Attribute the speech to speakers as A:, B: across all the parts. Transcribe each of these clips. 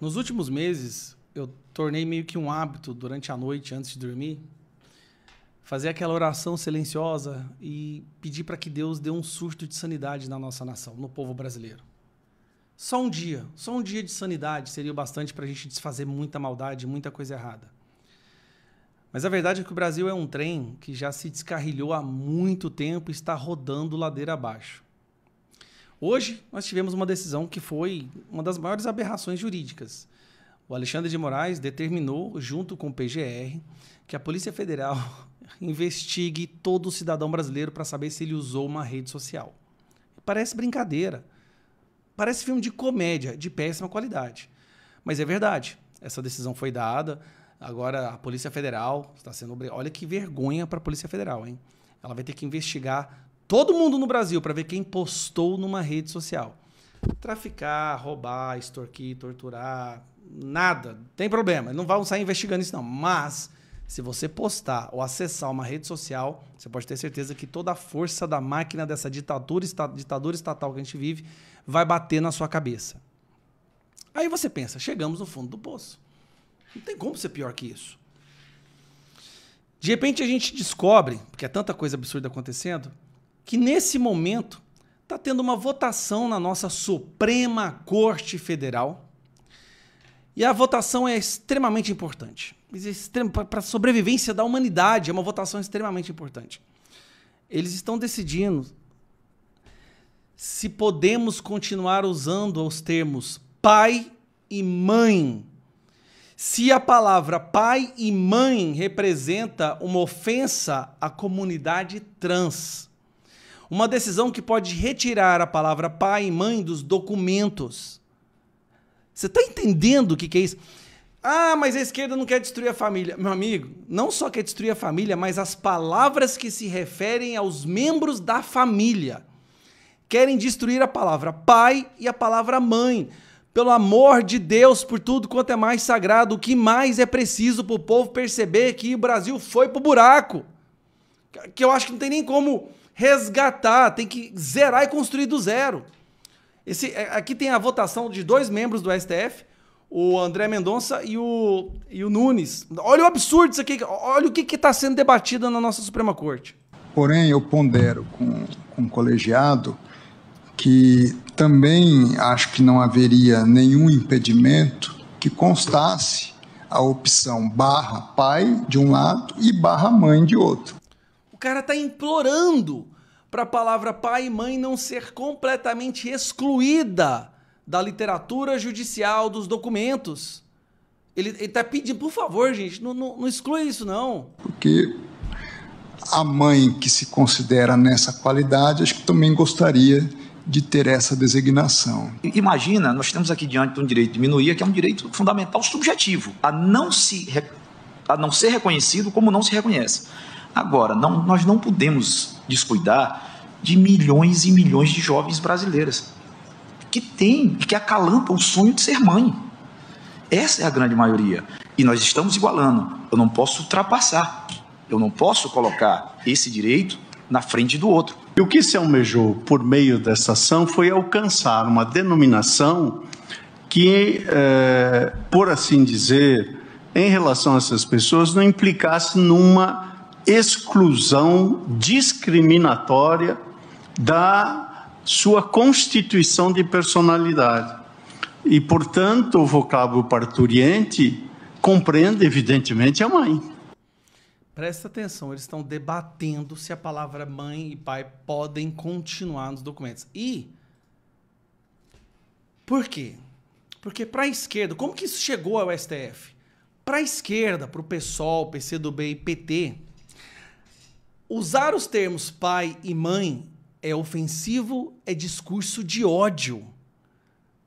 A: Nos últimos meses, eu tornei meio que um hábito durante a noite, antes de dormir, fazer aquela oração silenciosa e pedir para que Deus dê um surto de sanidade na nossa nação, no povo brasileiro. Só um dia, só um dia de sanidade seria o bastante para a gente desfazer muita maldade, muita coisa errada. Mas a verdade é que o Brasil é um trem que já se descarrilhou há muito tempo e está rodando ladeira abaixo. Hoje, nós tivemos uma decisão que foi uma das maiores aberrações jurídicas. O Alexandre de Moraes determinou, junto com o PGR, que a Polícia Federal investigue todo cidadão brasileiro para saber se ele usou uma rede social. Parece brincadeira. Parece filme de comédia de péssima qualidade. Mas é verdade. Essa decisão foi dada. Agora a Polícia Federal está sendo. Olha que vergonha para a Polícia Federal, hein? Ela vai ter que investigar todo mundo no Brasil para ver quem postou numa rede social. Traficar, roubar, extorquir, torturar, nada. Tem problema. Não vão sair investigando isso, não. Mas se você postar ou acessar uma rede social, você pode ter certeza que toda a força da máquina dessa ditadura, ditadura estatal que a gente vive vai bater na sua cabeça. Aí você pensa, chegamos no fundo do poço. Não tem como ser pior que isso. De repente a gente descobre, porque é tanta coisa absurda acontecendo, que nesse momento está tendo uma votação na nossa Suprema Corte Federal. E a votação é extremamente importante. Para a sobrevivência da humanidade, é uma votação extremamente importante. Eles estão decidindo se podemos continuar usando os termos pai e mãe. Se a palavra pai e mãe representa uma ofensa à comunidade trans. Uma decisão que pode retirar a palavra pai e mãe dos documentos. Você está entendendo o que, que é isso? Ah, mas a esquerda não quer destruir a família. Meu amigo, não só quer destruir a família, mas as palavras que se referem aos membros da família querem destruir a palavra pai e a palavra mãe. Pelo amor de Deus, por tudo quanto é mais sagrado, o que mais é preciso para o povo perceber que o Brasil foi para o buraco? Que eu acho que não tem nem como resgatar, tem que zerar e construir do zero. Esse, é, aqui tem a votação de dois membros do STF, o André Mendonça e o, e o Nunes. Olha o absurdo isso aqui, olha o que está sendo debatido na nossa Suprema Corte.
B: Porém, eu pondero com, com o colegiado que também acho que não haveria nenhum impedimento que constasse a opção barra pai de um lado e barra mãe de outro.
A: O cara está implorando para a palavra pai e mãe não ser completamente excluída da literatura judicial, dos documentos. Ele está pedindo, por favor, gente, não, não, não exclui isso, não.
B: Porque a mãe que se considera nessa qualidade, acho que também gostaria de ter essa designação.
C: Imagina, nós estamos aqui diante de um direito de minoria que é um direito fundamental subjetivo, a não, se, a não ser reconhecido como não se reconhece. Agora, não, nós não podemos descuidar de milhões e milhões de jovens brasileiras que têm que acalantam o sonho de ser mãe. Essa é a grande maioria. E nós estamos igualando. Eu não posso ultrapassar. Eu não posso colocar esse direito na frente do outro.
D: E o que se almejou por meio dessa ação foi alcançar uma denominação que, é, por assim dizer, em relação a essas pessoas, não implicasse numa exclusão discriminatória da sua constituição de personalidade. E, portanto, o vocábulo parturiente compreende, evidentemente, a mãe.
A: Presta atenção, eles estão debatendo se a palavra mãe e pai podem continuar nos documentos. E por quê? Porque para a esquerda, como que isso chegou ao STF? Para a esquerda, para o PSOL, PCdoB e PT, usar os termos pai e mãe é ofensivo, é discurso de ódio.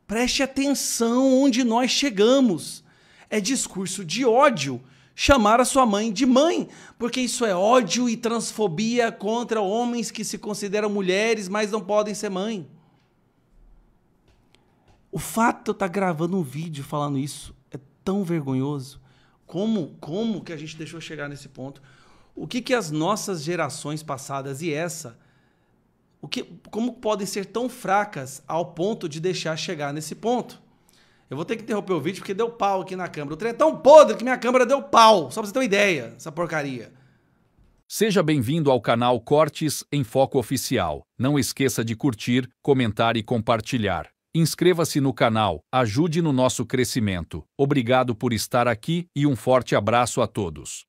A: Preste atenção onde nós chegamos. É discurso de ódio chamar a sua mãe de mãe, porque isso é ódio e transfobia contra homens que se consideram mulheres, mas não podem ser mãe. O fato de eu estar gravando um vídeo falando isso é tão vergonhoso. Como, como que a gente deixou chegar nesse ponto? O que, que as nossas gerações passadas e essa, o que, como podem ser tão fracas ao ponto de deixar chegar nesse ponto? Eu vou ter que interromper o vídeo porque deu pau aqui na câmera. O trem é tão podre que minha câmera deu pau. Só pra você ter uma ideia, essa porcaria.
E: Seja bem-vindo ao canal Cortes em Foco Oficial. Não esqueça de curtir, comentar e compartilhar. Inscreva-se no canal, ajude no nosso crescimento. Obrigado por estar aqui e um forte abraço a todos.